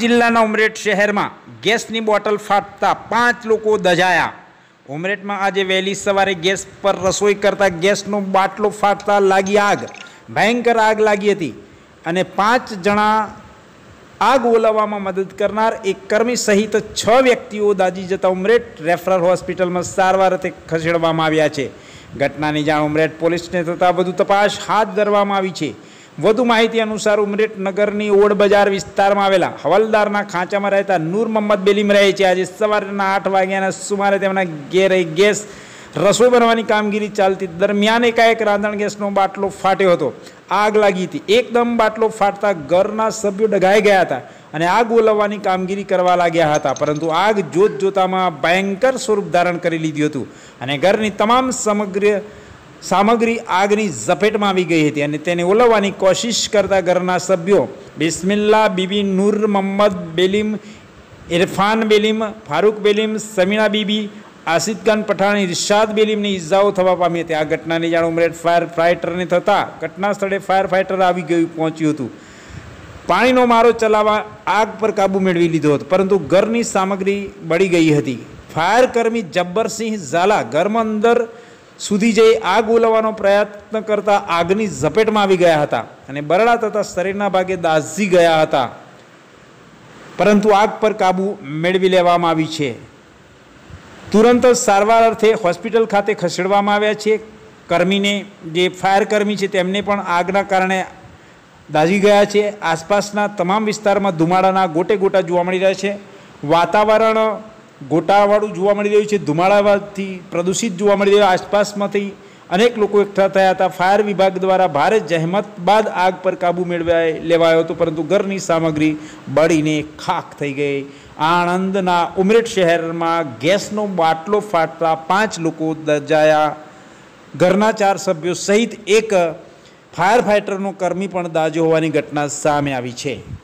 જિલ્લાના ઉમરેઠ શહેરમાં ગેસની બોટલ ફાટતા પાંચ લોકો દજાયા. ઉમરેઠમાં આજે વહેલી સવારે ગેસ પર રસોઈ કરતા ગેસનો બાટલો ફાટતા લાગી આગ. ભયંકર આગ લાગી હતી અને પાંચ જણા આગ ઓલવવામાં મદદ કરનાર એક કર્મી સહિત છ વ્યક્તિઓ દાજી જતા ઉમરેઠ રેફરલ હોસ્પિટલમાં સારવાર અર્થે ખસેડવામાં આવ્યા છે. ઘટનાની જાણ ઉમરેઠ પોલીસને થતાં વધુ તપાસ હાથ ધરવામાં આવી છે. વધુ માહિતી અનુસાર ઉમરેઠ નગરની ઓડ બજાર વિસ્તારમાં આવેલા હવલદારના ખાંચામાં રહેતા નૂર મોહમ્મદ બેલીમ રહે છે. આજે સવારના આઠ વાગ્યાના સુમારે તેમના ઘેર એક ગેસ રસોઈ બનાવવાની કામગીરી ચાલતી દરમિયાન એકાએક રાંધણ ગેસનો બાટલો ફાટ્યો હતો. આગ લાગી હતી. એકદમ બાટલો ફાટતા ઘરના સભ્યો ડગાઈ ગયા હતા અને આગ ઓલવવાની કામગીરી કરવા લાગ્યા હતા. પરંતુ આગ જોત જોતામાં ભયંકર સ્વરૂપ ધારણ કરી લીધું હતું અને ઘરની તમામ સમગ્ર સામગ્રી આગની ઝપેટમાં આવી ગઈ હતી અને તેને ઓલવવાની કોશિશ કરતા ઘરના સભ્યો બિસ્મિલ્લા, બીબી નૂર મહમ્મદ બેલીમ, ઇરફાન બેલીમ, ફારૂક બેલીમ, સમીણા બીબી, આસિદ ખાન પઠાણ, ઇરશાદ બેલીમની ઈજાઓ થવા પામી હતી. આ ઘટનાની જાણ ઉમરેઠ ફાયર ફાઇટરને થતાં ઘટના સ્થળે ફાયર ફાઇટર આવી ગયું, પહોંચ્યું હતું. પાણીનો મારો ચલાવવા આગ પર કાબુ મેળવી લીધો હતો, પરંતુ ઘરની સામગ્રી બળી ગઈ હતી. ફાયર કર્મી જબ્બરસિંહ ઝાલા ઘરમાં અંદર સુધી જઈ આગ ઓલવવાનો પ્રયત્ન કરતા આગની ઝપેટમાં આવી ગયા હતા અને બરડા તથા શરીરના ભાગે દાઝી ગયા હતા. પરંતુ આગ પર કાબુ મેળવી લેવામાં આવી છે. તુરંત જ સારવાર અર્થે હોસ્પિટલ ખાતે ખસેડવામાં આવ્યા છે. કર્મીને, જે ફાયર કર્મી છે, તેમને પણ આગના કારણે દાઝી ગયા છે. આસપાસના તમામ વિસ્તારમાં ધુમાડાના ગોટે ગોટા જોવા મળી રહ્યા છે. વાતાવરણ ગોટાવાળું જોવા મળી રહ્યું છે ધુમાડાથી પ્રદૂષિત જોવા મળી રહ્યું આસપાસમાંથી અનેક લોકો એકઠા થયા હતા. ફાયર વિભાગ દ્વારા ભારે જહેમત બાદ આગ પર કાબૂ મેળવાય, લેવાયો હતો, પરંતુ ઘરની સામગ્રી બળીને ખાખ થઈ ગઈ. આણંદના ઉમરેઠ શહેરમાં ગેસનો બાટલો ફાટતા પાંચ લોકો દજાયા. ઘરના ચાર સભ્યો સહિત એક ફાયર ફાઇટરનો કર્મી પણ દાજો હોવાની ઘટના સામે આવી છે.